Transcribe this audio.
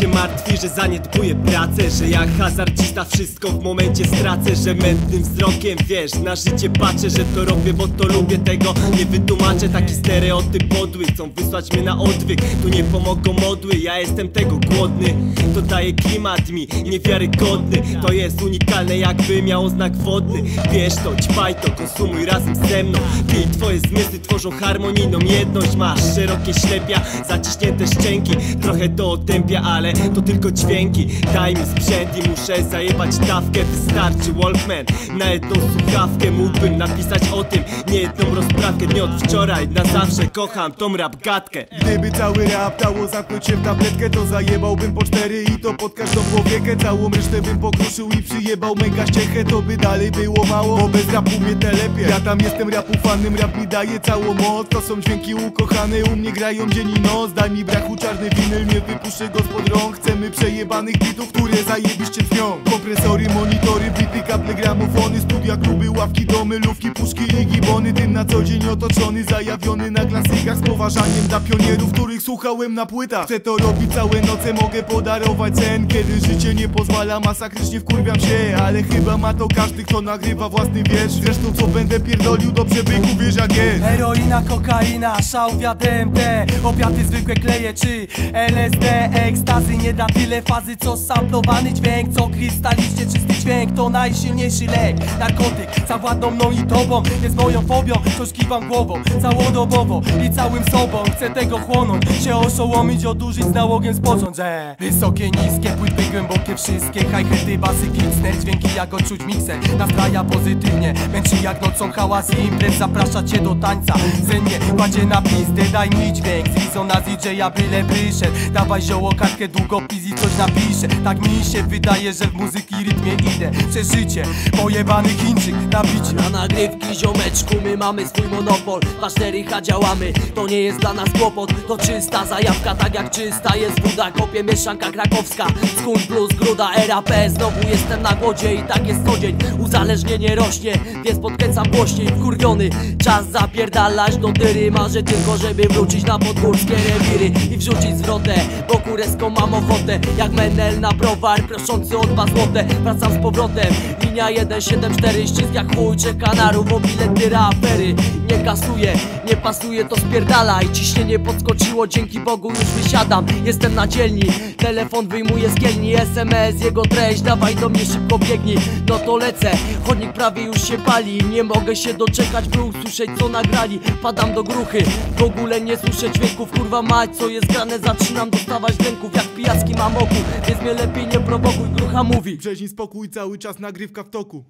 się martwi, że zaniedbuję pracę Że jak hazardzista wszystko w momencie stracę Że mętnym wzrokiem, wiesz, na życie patrzę Że to robię, bo to lubię, tego. Nie wytłumaczę Taki stereotyp podły, chcą wysłać mnie na odwyk. Tu nie pomogą modły, ja jestem tego głodny. To daje klimat mi niewiarygodny. To jest unikalne jakby miało znak wodny. Wiesz to, ćpaj to, konsumuj razem ze mną. Pij twoje zmysły tworzą harmonijną jedność. Masz szerokie ślepia, zaciśnięte szczęki Trochę to otępia, ale to tylko dźwięki. Daj mi sprzęt i muszę zajebać dawkę. Wystarczy Walkman. Na jedną słuchawkę Mógłbym napisać o tym. Nie jedną rozprawkę. Nie od wczoraj, na zawsze kocham tą rap gadkę Gdyby cały rap dało zamknąć się w tabletkę To zajebałbym po cztery i to pod każdą powiekę. Całą resztę bym pokruszył i przyjebał mega ściechę. To by dalej było mało, bo bez rapu mnie telepie Ja tam jestem rapu fanem, rap mi daje całą moc. To są dźwięki ukochane, u mnie grają dzień i noc. Daj mi brachu czarny winyl, nie wypuszczę go spod rąk Chcemy przejebanych bitów, które zajebiście brzmią Kompresory, monitory, bity, kable, gramofony Studia, kluby, ławki, domy, lówki, puszki i gibony Tym na co dzień otoczony, zajawiony na klasykach Z poważaniem dla pionierów, których słuchałem na płytach. Chcę to robić całe noce, mogę podarować sen Kiedy życie nie pozwala, masakrycznie wkurwiam się Ale chyba ma to każdy, kto nagrywa własny wiersz. Zresztą co będę pierdolił, dobrze byku, wiesz jak jest Heroina, kokaina, szałwia, DMT Opiaty zwykłe kleje czy LSD Ekstazy. Nie da tyle fazy co samplowany dźwięk Co krystalicznie czysty dźwięk to najsilniejszy lek Narkotyk. Zawładnął mną i tobą Jest moją fobią, coś kiwam głową Całodobowo i całym sobą. Chcę tego chłonąć, się oszołomić Odurzyć z nałogiem spocząć że Wysokie, niskie, płytkie, głębokie wszystkie Hi-haty, basy, kick, snare, dźwięki jak odczuć mikser Nastraja pozytywnie, męczy jak nocą hałas i imprez. Zaprasza cię do tańca, Kładzie na pizdę, daj mi dźwięk Z Rizona z DJ-a byle wyszedł. Dawaj zioło, kartkę, długopis i coś napiszę. Tak mi się wydaje, że w muzyki rytmie idę. Przeżycie, pojebany Chińczyk na bicie. Na nagrywki ziomeczku, my mamy swój monopol. Na 4H działamy, to nie jest dla nas kłopot To czysta zajawka, tak jak czysta jest woda Kopie mieszanka krakowska, skun plus gruda RAP Znowu jestem na głodzie i tak jest co dzień. Uzależnienie rośnie, więc podkręcam głośniej. Wkurwiony, czas zapierdalać do tyry Marzę tylko, żeby wrócić na podgórskie rewiry I wrzucić zwrotę, bo kureską mam ochotę Jak menel na browar, proszący o dwa złote Wracam z powrotem, linia 174 Ścisk jak chuj, czeka na rów o bilety rapery. Nie kasuje, nie pasuje to spierdala I ciśnienie podskoczyło, dzięki Bogu już wysiadam. Jestem na dzielni, telefon wyjmuję z kielni SMS, jego treść, dawaj do mnie szybko biegnij. No to lecę, chodnik prawie już się pali Nie mogę się doczekać, by usłyszeć co nagrali Padam do gruchy, w ogóle nie słyszę dźwięków. Kurwa mać, co jest grane, zaczynam dostawać dźwięków Jak pijacki mam oku, więc mnie lepiej nie prowokuj. Grucha mówi Brzeźni spokój, cały czas nagrywka w toku